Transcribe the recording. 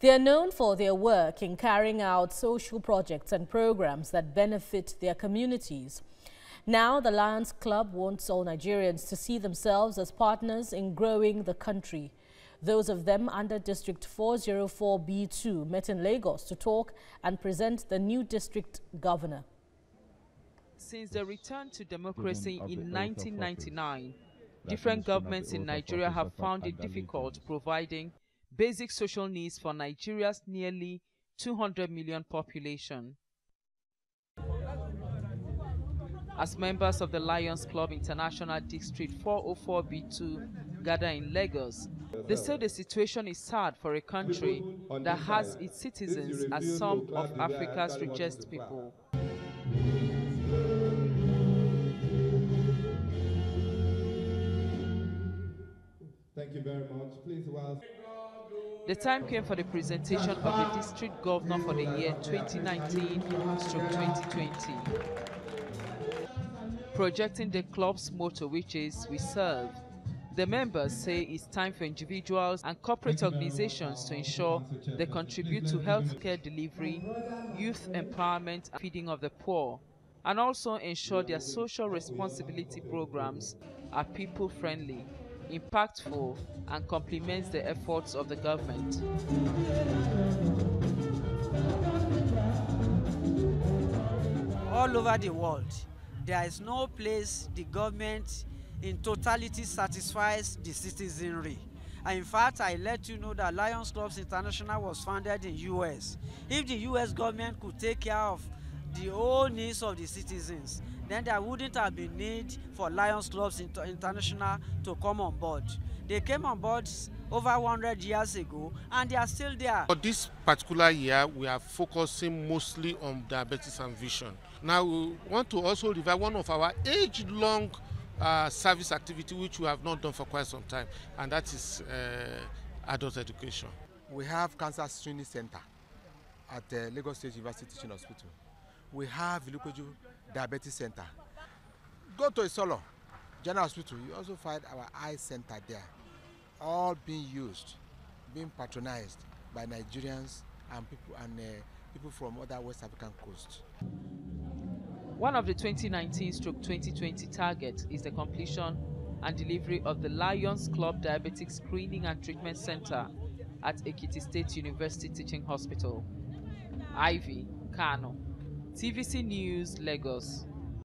They are known for their work in carrying out social projects and programs that benefit their communities. Now, the Lions Club wants all Nigerians to see themselves as partners in growing the country. Those of them under District 404B2 met in Lagos to talk and present the new district governor. Since the return to democracy in 1999, different governments in Nigeria have found it difficult providing basic social needs for Nigeria's nearly 200 million population. As members of the Lions Club International District 404B2 gather in Lagos, they say the situation is sad for a country that has its citizens as some of Africa's richest people. Thank you very much. Please, while The time came for the presentation of the district governor for the year 2019-2020. Projecting the club's motto, which is We Serve, the members say it's time for individuals and corporate organizations to ensure they contribute to healthcare delivery, youth empowerment, and feeding of the poor, and also ensure their social responsibility programs are people-friendly impactful and complements the efforts of the government. All over the world, there is no place the government in totality satisfies the citizenry. And in fact, I let you know that Lions Clubs International was founded in US. If the US government could take care of the whole needs of the citizens, then there wouldn't have been need for Lions Clubs Inter International to come on board. They came on board over 100 years ago and they are still there. For this particular year, we are focusing mostly on diabetes and vision. Now, we want to also revive one of our age-long uh, service activity which we have not done for quite some time, and that is uh, adult education. We have cancer screening center at uh, Lagos State University Teaching Hospital. We have Ilukoju Diabetes Center. Go to Isolo General Hospital, you also find our eye center there, all being used, being patronized by Nigerians and people and uh, people from other West African coasts. One of the 2019-2020 targets is the completion and delivery of the Lions Club Diabetic Screening and Treatment Center at Ekiti State University Teaching Hospital. Ivy Kano, TVC News, Lagos.